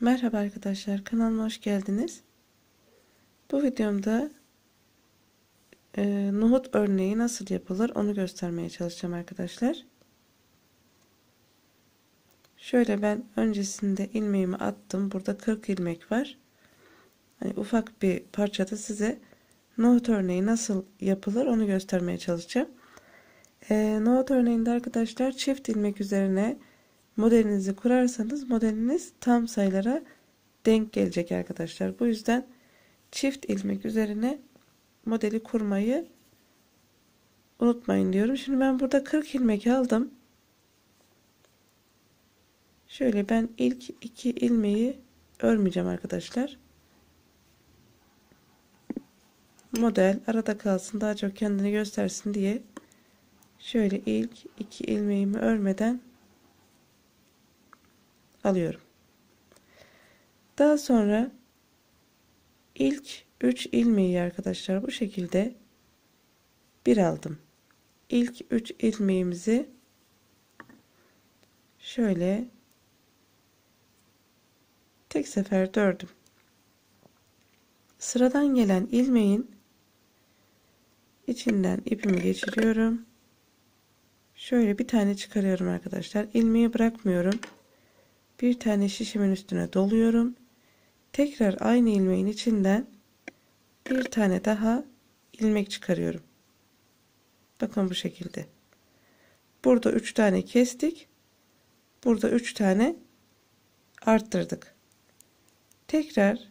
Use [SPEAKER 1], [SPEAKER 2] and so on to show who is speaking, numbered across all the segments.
[SPEAKER 1] Merhaba arkadaşlar kanalıma hoş geldiniz. Bu videomda e, nohut örneği nasıl yapılır onu göstermeye çalışacağım arkadaşlar. Şöyle ben öncesinde ilmeğimi attım. Burada 40 ilmek var. Hani ufak bir parçada size nohut örneği nasıl yapılır onu göstermeye çalışacağım. E, nohut örneğinde arkadaşlar çift ilmek üzerine modelinizi kurarsanız modeliniz tam sayılara denk gelecek arkadaşlar. Bu yüzden çift ilmek üzerine modeli kurmayı unutmayın diyorum. Şimdi ben burada 40 ilmek aldım. Şöyle ben ilk iki ilmeği örmeyeceğim arkadaşlar. Model arada kalsın daha çok kendini göstersin diye şöyle ilk iki ilmeğimi örmeden alıyorum. Daha sonra ilk 3 ilmeği arkadaşlar bu şekilde bir aldım. İlk 3 ilmeğimizi şöyle tek sefer ördüm. Sıradan gelen ilmeğin içinden ipimi geçiriyorum. Şöyle bir tane çıkarıyorum arkadaşlar. İlmeği bırakmıyorum bir tane şişimin üstüne doluyorum. Tekrar aynı ilmeğin içinden bir tane daha ilmek çıkarıyorum. Bakın bu şekilde. Burada 3 tane kestik. Burada 3 tane arttırdık. Tekrar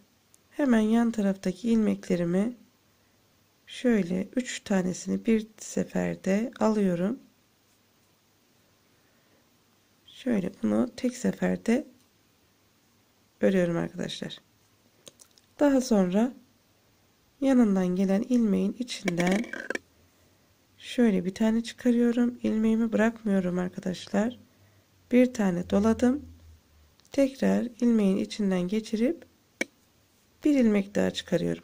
[SPEAKER 1] hemen yan taraftaki ilmeklerimi şöyle 3 tanesini bir seferde alıyorum. Şöyle bunu tek seferde örüyorum arkadaşlar. Daha sonra yanından gelen ilmeğin içinden şöyle bir tane çıkarıyorum. İlmeğimi bırakmıyorum arkadaşlar. Bir tane doladım. Tekrar ilmeğin içinden geçirip bir ilmek daha çıkarıyorum.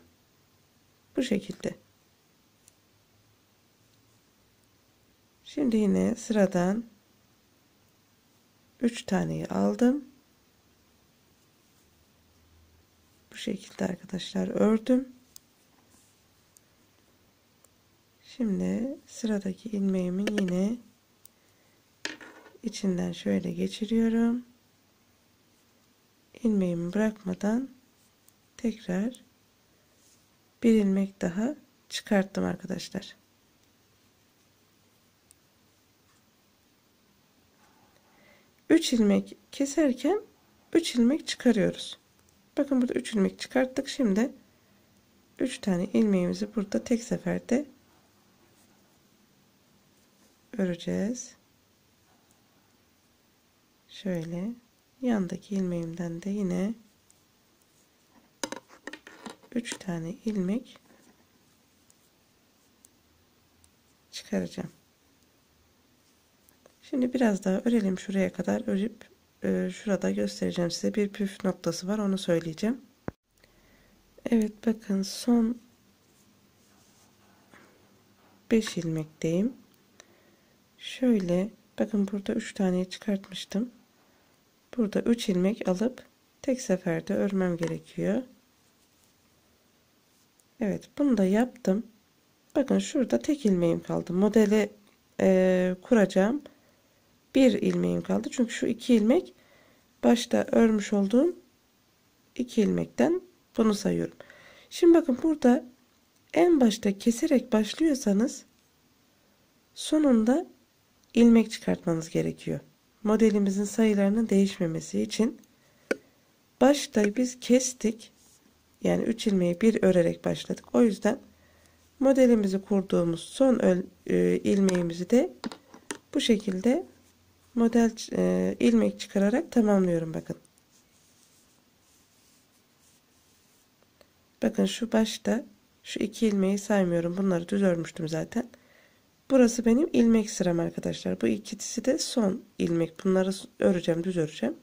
[SPEAKER 1] Bu şekilde. Şimdi yine sıradan 3 taneyi aldım. Bu şekilde arkadaşlar ördüm. Şimdi sıradaki ilmeğimin yine içinden şöyle geçiriyorum. ilmeğimi bırakmadan tekrar bir ilmek daha çıkarttım arkadaşlar. 3 ilmek keserken 3 ilmek çıkarıyoruz. Bakın burada 3 ilmek çıkarttık. Şimdi 3 tane ilmeğimizi burada tek seferde öreceğiz. Şöyle yandaki ilmeğimden de yine 3 tane ilmek çıkaracağım. Şimdi biraz daha örelim şuraya kadar örüp e, şurada göstereceğim size bir püf noktası var onu söyleyeceğim. Evet bakın son 5 ilmekteyim. Şöyle bakın burada 3 tane çıkartmıştım. Burada 3 ilmek alıp tek seferde örmem gerekiyor. Evet bunu da yaptım. Bakın şurada tek ilmeğim kaldı. Modeli e, kuracağım bir ilmeğim kaldı. Çünkü şu iki ilmek başta örmüş olduğum iki ilmekten bunu sayıyorum. Şimdi bakın burada en başta keserek başlıyorsanız sonunda ilmek çıkartmanız gerekiyor. Modelimizin sayılarının değişmemesi için başta biz kestik. Yani 3 ilmeği bir örerek başladık. O yüzden modelimizi kurduğumuz son e, ilmeğimizi de bu şekilde model e, ilmek çıkararak tamamlıyorum bakın. Bakın şu başta şu iki ilmeği saymıyorum. Bunları düz örmüştüm zaten. Burası benim ilmek sıram arkadaşlar. Bu ikisi de son ilmek. Bunları öreceğim, düz öreceğim.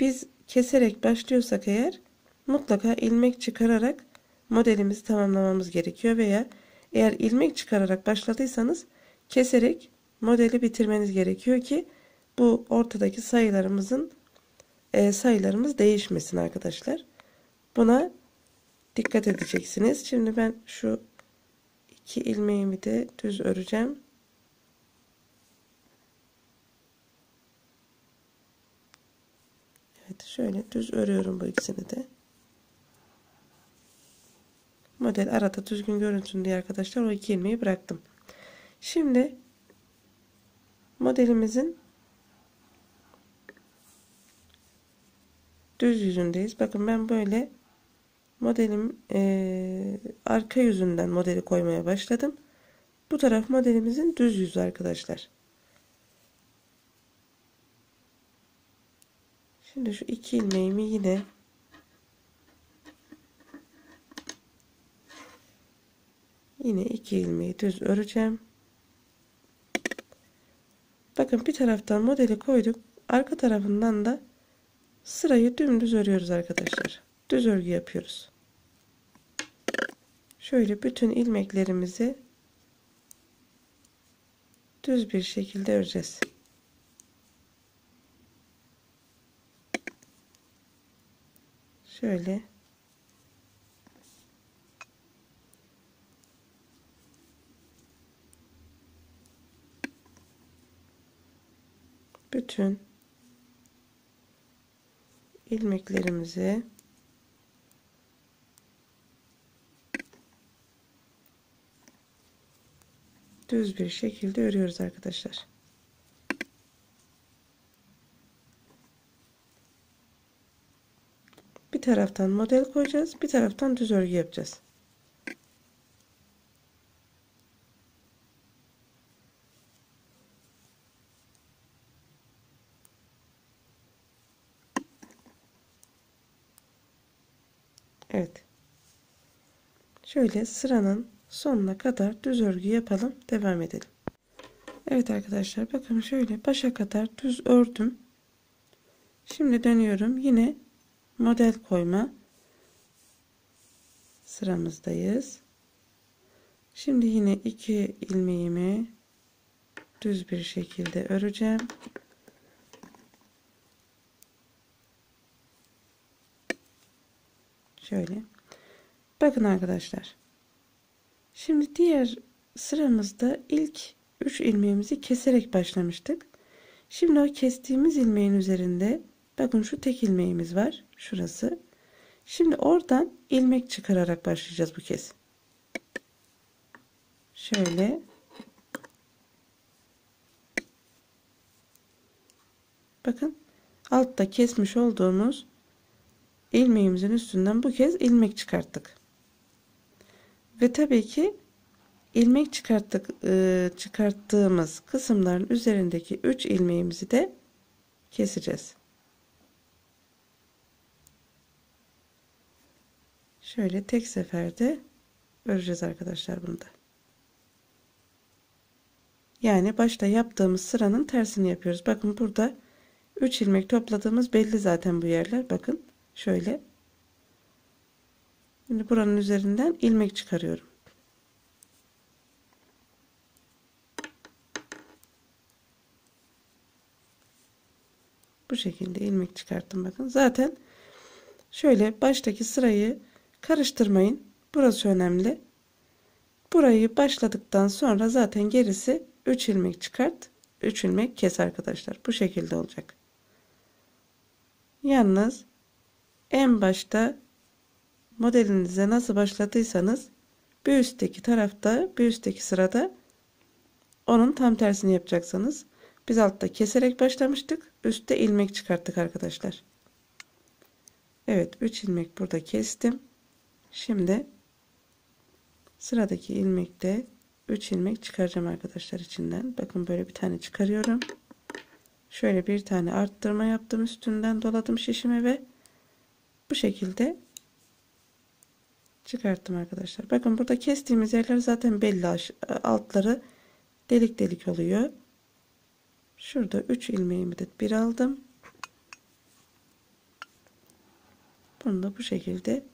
[SPEAKER 1] Biz keserek başlıyorsak eğer mutlaka ilmek çıkararak modelimizi tamamlamamız gerekiyor veya eğer ilmek çıkararak başladıysanız keserek modeli bitirmeniz gerekiyor ki bu ortadaki sayılarımızın e, sayılarımız değişmesin arkadaşlar. Buna dikkat edeceksiniz. Şimdi ben şu iki ilmeğimi de düz öreceğim. Evet şöyle düz örüyorum bu ikisini de. Model arada düzgün görünsün diye arkadaşlar o iki ilmeği bıraktım. Şimdi modelimizin düz yüzündeyiz. Bakın ben böyle modelim e, arka yüzünden modeli koymaya başladım. Bu taraf modelimizin düz yüzü arkadaşlar. Şimdi şu iki ilmeğimi yine yine iki ilmeği düz öreceğim. Bakın bir taraftan modeli koyduk. Arka tarafından da sırayı dümdüz örüyoruz arkadaşlar. Düz örgü yapıyoruz. Şöyle bütün ilmeklerimizi düz bir şekilde öreceğiz. Şöyle bütün ilmeklerimizi düz bir şekilde örüyoruz arkadaşlar. Bir taraftan model koyacağız, bir taraftan düz örgü yapacağız. Evet. Şöyle sıranın sonuna kadar düz örgü yapalım. Devam edelim. Evet arkadaşlar bakın şöyle başa kadar düz ördüm. Şimdi dönüyorum. Yine model koyma sıramızdayız. Şimdi yine iki ilmeğimi düz bir şekilde öreceğim. Şöyle. Bakın arkadaşlar. Şimdi diğer sıramızda ilk 3 ilmeğimizi keserek başlamıştık. Şimdi o kestiğimiz ilmeğin üzerinde bakın şu tek ilmeğimiz var. Şurası. Şimdi oradan ilmek çıkararak başlayacağız bu kez. Şöyle. Bakın altta kesmiş olduğumuz ilmeğimizin üstünden bu kez ilmek çıkarttık. Ve tabii ki ilmek çıkarttık, e, çıkarttığımız kısımların üzerindeki 3 ilmeğimizi de keseceğiz. Şöyle tek seferde öreceğiz arkadaşlar bunu da. Yani başta yaptığımız sıranın tersini yapıyoruz. Bakın burada 3 ilmek topladığımız belli zaten bu yerler. Bakın şöyle. Şimdi buranın üzerinden ilmek çıkarıyorum. Bu şekilde ilmek çıkarttım bakın. Zaten şöyle baştaki sırayı karıştırmayın. Burası önemli. Burayı başladıktan sonra zaten gerisi 3 ilmek çıkart. 3 ilmek kes arkadaşlar. Bu şekilde olacak. Yalnız en başta modelinize nasıl başladıysanız bir üstteki tarafta bir üstteki sırada onun tam tersini yapacaksınız. Biz altta keserek başlamıştık. Üstte ilmek çıkarttık arkadaşlar. Evet 3 ilmek burada kestim. Şimdi sıradaki ilmekte 3 ilmek çıkaracağım arkadaşlar içinden. Bakın böyle bir tane çıkarıyorum. Şöyle bir tane arttırma yaptım üstünden doladım şişime ve bu şekilde çıkarttım arkadaşlar. Bakın burada kestiğimiz yerler zaten belli altları delik delik oluyor. Şurada 3 ilmeğimi de bir aldım. Bunu da bu şekilde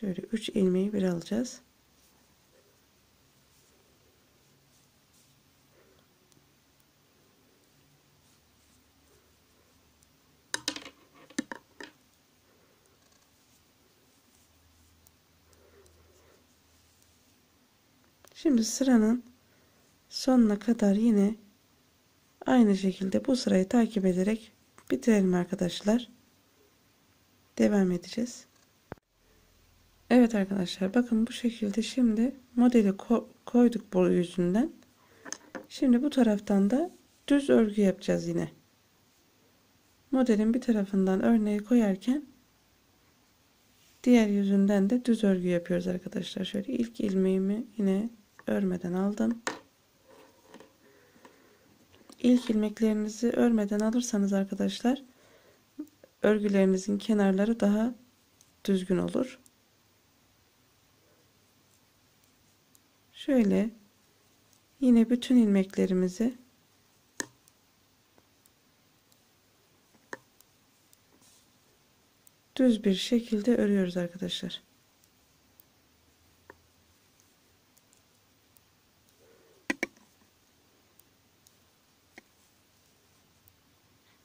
[SPEAKER 1] Şöyle 3 ilmeği bir alacağız. Şimdi sıranın sonuna kadar yine aynı şekilde bu sırayı takip ederek bitirelim arkadaşlar. Devam edeceğiz. Evet arkadaşlar bakın bu şekilde şimdi modeli ko koyduk bu yüzünden. Şimdi bu taraftan da düz örgü yapacağız yine. Modelin bir tarafından örneği koyarken diğer yüzünden de düz örgü yapıyoruz arkadaşlar. Şöyle ilk ilmeğimi yine örmeden aldım. İlk ilmeklerinizi örmeden alırsanız arkadaşlar örgülerinizin kenarları daha düzgün olur. Şöyle yine bütün ilmeklerimizi düz bir şekilde örüyoruz arkadaşlar.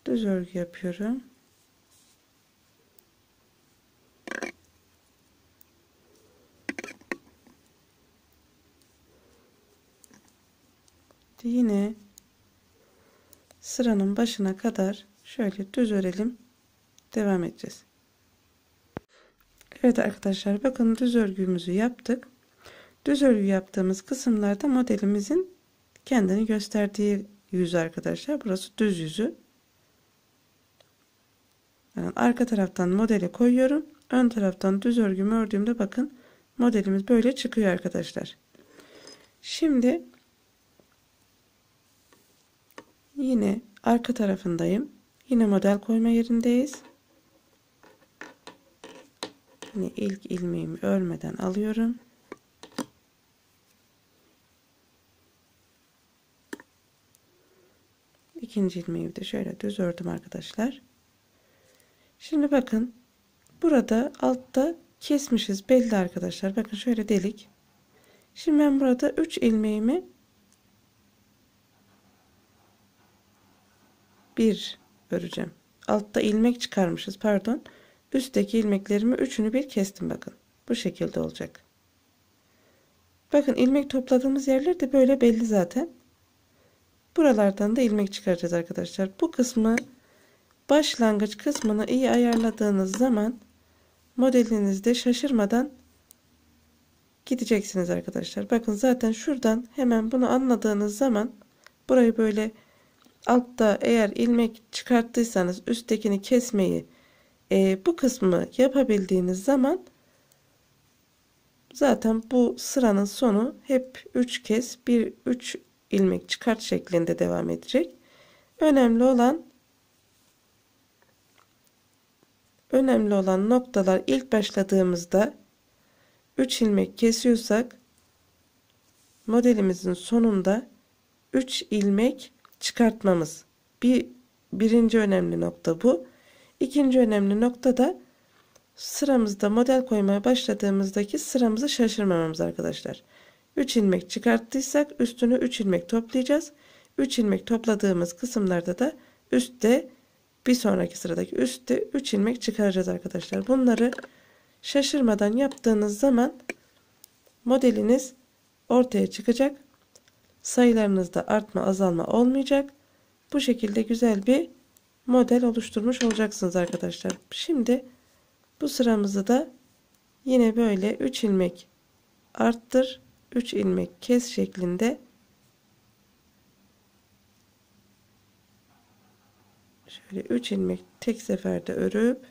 [SPEAKER 1] Düz örgü yapıyorum. Yine sıranın başına kadar şöyle düz örelim. Devam edeceğiz. Evet arkadaşlar bakın düz örgümüzü yaptık. Düz örgü yaptığımız kısımlarda modelimizin kendini gösterdiği yüz arkadaşlar. Burası düz yüzü. Yani arka taraftan modeli koyuyorum. Ön taraftan düz örgümü ördüğümde bakın modelimiz böyle çıkıyor arkadaşlar. Şimdi Yine arka tarafındayım. Yine model koyma yerindeyiz. Yine ilk ilmeğimi örmeden alıyorum. İkinci ilmeği de şöyle düz ördüm arkadaşlar. Şimdi bakın burada altta kesmişiz belli arkadaşlar. Bakın şöyle delik. Şimdi ben burada 3 ilmeğimi bir öreceğim. Altta ilmek çıkarmışız pardon. Üstteki ilmeklerimi üçünü bir kestim bakın. Bu şekilde olacak. Bakın ilmek topladığımız yerler de böyle belli zaten. Buralardan da ilmek çıkaracağız arkadaşlar. Bu kısmı başlangıç kısmını iyi ayarladığınız zaman modelinizde şaşırmadan gideceksiniz arkadaşlar. Bakın zaten şuradan hemen bunu anladığınız zaman burayı böyle altta eğer ilmek çıkarttıysanız üsttekini kesmeyi e, bu kısmı yapabildiğiniz zaman zaten bu sıranın sonu hep 3 kez bir 3 ilmek çıkart şeklinde devam edecek. Önemli olan önemli olan noktalar ilk başladığımızda 3 ilmek kesiyorsak modelimizin sonunda 3 ilmek çıkartmamız. Bir, birinci önemli nokta bu. İkinci önemli nokta da sıramızda model koymaya başladığımızdaki sıramızı şaşırmamamız arkadaşlar. 3 ilmek çıkarttıysak üstünü 3 ilmek toplayacağız. 3 ilmek topladığımız kısımlarda da üstte bir sonraki sıradaki üstte 3 ilmek çıkaracağız arkadaşlar. Bunları şaşırmadan yaptığınız zaman modeliniz ortaya çıkacak sayılarınızda artma azalma olmayacak. Bu şekilde güzel bir model oluşturmuş olacaksınız arkadaşlar. Şimdi bu sıramızı da yine böyle 3 ilmek arttır 3 ilmek kes şeklinde şöyle 3 ilmek tek seferde örüp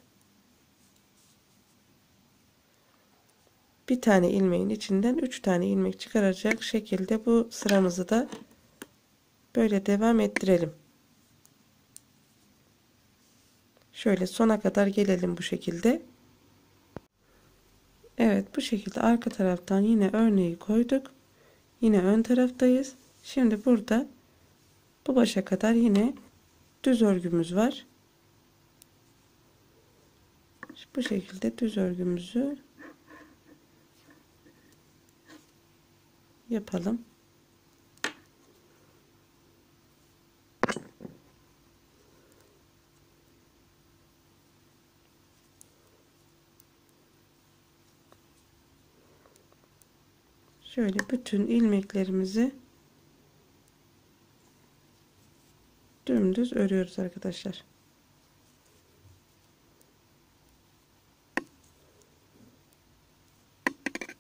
[SPEAKER 1] bir tane ilmeğin içinden üç tane ilmek çıkaracak şekilde bu sıramızı da böyle devam ettirelim. Şöyle sona kadar gelelim bu şekilde. Evet bu şekilde arka taraftan yine örneği koyduk. Yine ön taraftayız. Şimdi burada bu başa kadar yine düz örgümüz var. Bu şekilde düz örgümüzü yapalım. Şöyle bütün ilmeklerimizi dümdüz örüyoruz arkadaşlar.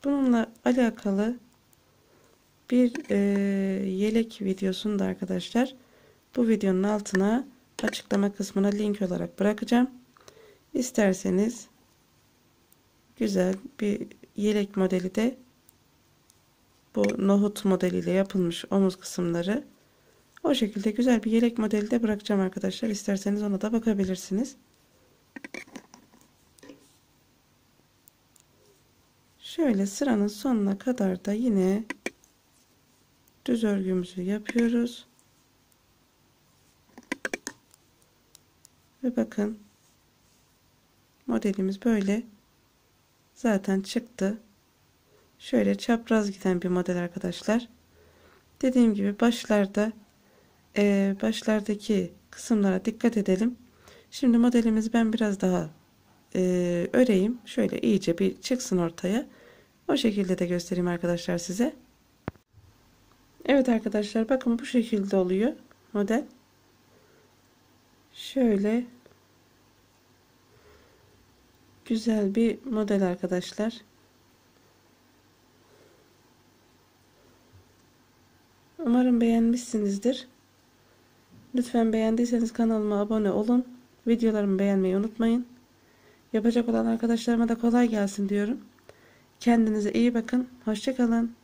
[SPEAKER 1] Bununla alakalı bir e, yelek videosunu da arkadaşlar bu videonun altına açıklama kısmına link olarak bırakacağım. İsterseniz güzel bir yelek modeli de bu nohut modeliyle yapılmış omuz kısımları o şekilde güzel bir yelek modeli de bırakacağım arkadaşlar. İsterseniz ona da bakabilirsiniz. Şöyle sıranın sonuna kadar da yine düz örgümüzü yapıyoruz. Ve bakın modelimiz böyle zaten çıktı. Şöyle çapraz giden bir model arkadaşlar. Dediğim gibi başlarda e, başlardaki kısımlara dikkat edelim. Şimdi modelimizi ben biraz daha e, öreyim. Şöyle iyice bir çıksın ortaya. O şekilde de göstereyim arkadaşlar size. Evet arkadaşlar bakın bu şekilde oluyor model. Şöyle güzel bir model arkadaşlar. Umarım beğenmişsinizdir. Lütfen beğendiyseniz kanalıma abone olun. Videolarımı beğenmeyi unutmayın. Yapacak olan arkadaşlarıma da kolay gelsin diyorum. Kendinize iyi bakın. Hoşçakalın.